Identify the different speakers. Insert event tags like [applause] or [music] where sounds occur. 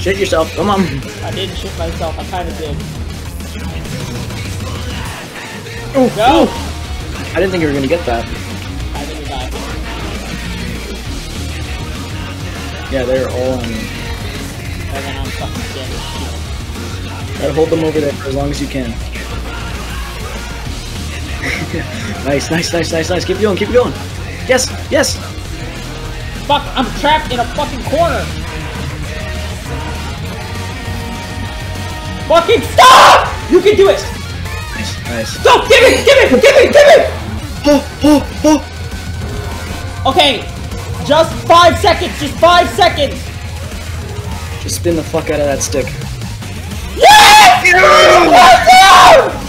Speaker 1: Shit yourself. Come on.
Speaker 2: I didn't shit myself. I kind of did.
Speaker 1: Ooh,
Speaker 2: Go!
Speaker 1: ooh. I didn't think you were gonna get that.
Speaker 2: I think we died.
Speaker 1: Yeah, they're all on you.
Speaker 2: And then I'm fucking dead as shit.
Speaker 1: Try to hold them over there for as long as you can. [laughs] nice, nice, nice, nice, nice. Keep going, keep going. Yes, yes.
Speaker 2: Fuck, I'm trapped in a fucking corner. Fucking stop! You can do it!
Speaker 1: Nice, nice.
Speaker 2: Go! Give it! Give it! Give it! Give it!
Speaker 1: Oh, oh, oh.
Speaker 2: Okay, just five seconds. Just five seconds.
Speaker 1: Just spin the fuck out of that stick.
Speaker 2: Yes! Go! Oh, fuck yes!